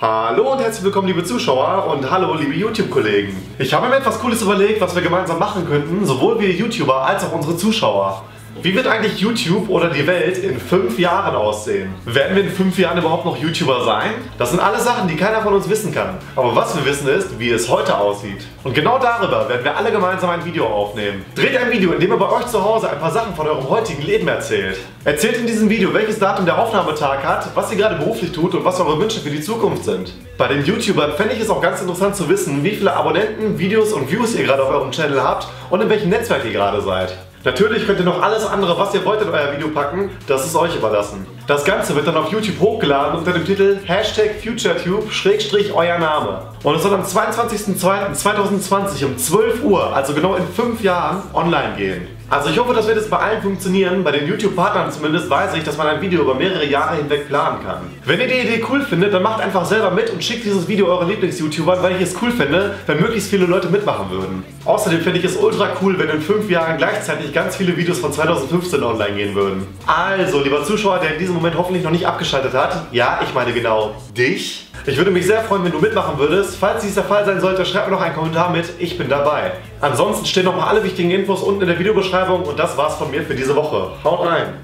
Hallo und herzlich willkommen liebe Zuschauer und hallo liebe YouTube-Kollegen. Ich habe mir etwas Cooles überlegt, was wir gemeinsam machen könnten, sowohl wir YouTuber als auch unsere Zuschauer. Wie wird eigentlich YouTube oder die Welt in fünf Jahren aussehen? Werden wir in fünf Jahren überhaupt noch YouTuber sein? Das sind alles Sachen, die keiner von uns wissen kann. Aber was wir wissen ist, wie es heute aussieht. Und genau darüber werden wir alle gemeinsam ein Video aufnehmen. Dreht ein Video, in dem ihr bei euch zu Hause ein paar Sachen von eurem heutigen Leben erzählt. Erzählt in diesem Video, welches Datum der Aufnahmetag hat, was ihr gerade beruflich tut und was eure Wünsche für die Zukunft sind. Bei den YouTubern fände ich es auch ganz interessant zu wissen, wie viele Abonnenten, Videos und Views ihr gerade auf eurem Channel habt und in welchem Netzwerk ihr gerade seid. Natürlich könnt ihr noch alles andere, was ihr wollt, in euer Video packen. Das ist euch überlassen. Das Ganze wird dann auf YouTube hochgeladen unter dem Titel Hashtag FutureTube Schrägstrich euer Name. Und es soll am 22.02.2020 um 12 Uhr, also genau in 5 Jahren, online gehen. Also ich hoffe, das wird jetzt bei allen funktionieren. Bei den YouTube-Partnern zumindest weiß ich, dass man ein Video über mehrere Jahre hinweg planen kann. Wenn ihr die Idee cool findet, dann macht einfach selber mit und schickt dieses Video euren Lieblings-YouTubern, weil ich es cool finde, wenn möglichst viele Leute mitmachen würden. Außerdem finde ich es ultra cool, wenn in 5 Jahren gleichzeitig ganz viele Videos von 2015 online gehen würden. Also, lieber Zuschauer, der in diesem Moment hoffentlich noch nicht abgeschaltet hat, ja, ich meine genau dich. Ich würde mich sehr freuen, wenn du mitmachen würdest. Falls dies der Fall sein sollte, schreib mir noch einen Kommentar mit. Ich bin dabei. Ansonsten stehen noch mal alle wichtigen Infos unten in der Videobeschreibung und das war's von mir für diese Woche. Haut rein!